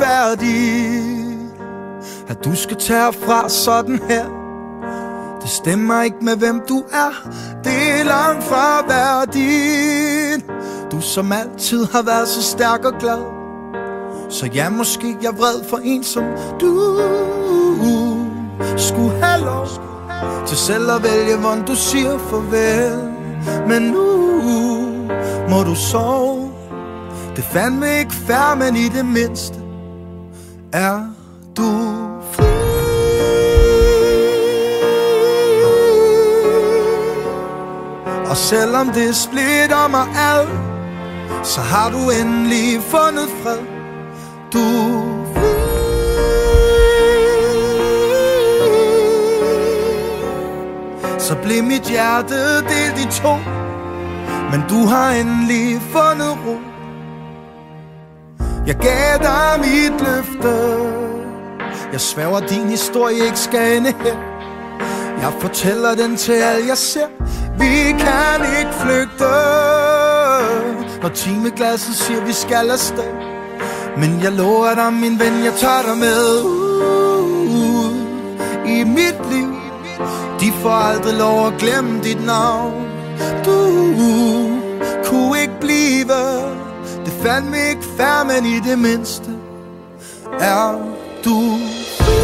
uretfærdigt At du skal tage fra sådan her. Det stemmer ikke med hvem du er. Det er langt fra værdigt Du som altid har været så stærk og glad. Så ja, måske jeg vred for en som du Skulle have lov til selv at vælge, hvordan du siger farvel. Men nu må du sove. Det fandme ikke fair, men i det mindste er du fri? Og selvom det splitter mig alt Så har du endelig fundet fred. Du er fri. Så blev mit hjerte delt i to Men du har endelig fundet ro. Jeg gav dig mit løfte. Jeg sværger din historie ikke skal ende her. Jeg fortæller den til alle jeg ser. Vi kan ikke flygte. Når timeglasset siger vi skal afsted. Men jeg lover dig min ven jeg tager dig med ud I mit liv. De får aldrig lov at glemme dit navn. Du kunne ikke blive fandme ikke fair, men i det mindste? Er du fri?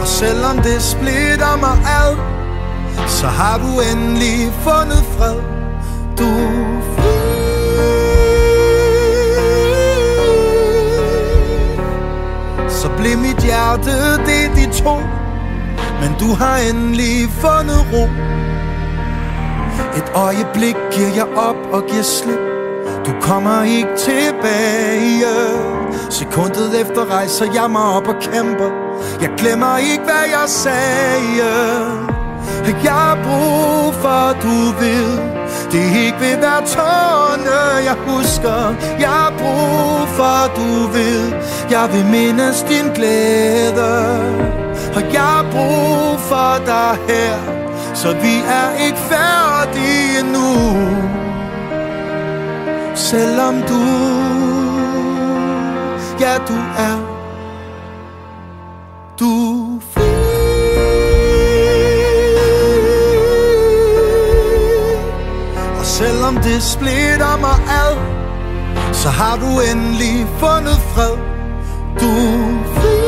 Og selvom det splitter mig alt Så har du endelig fundet fred. Du er fri. Så blev mit hjerte det de to Men du har endelig fundet ro øjeblik giver jeg op og giver slip. Du kommer ikke tilbage. Sekundet efter rejser jeg mig op og kæmper. Jeg glemmer ikke hvad jeg sagde. Jeg har brug for du ved det ikke vil være tårne, jeg husker. Jeg har brug for, du ved Jeg vil mindes din glæde. Og jeg har brug for dig her Så vi er ikke færdige Selvom du Ja, du er Du fri. Fri Selvom det splitter mig ad Så har du endelig fundet fred. Du er fri.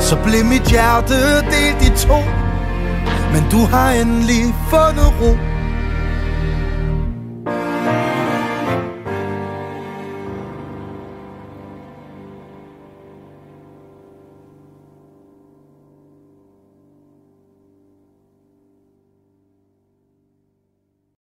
Så blev mit hjerte delt i to. Men du har endelig fundet ro.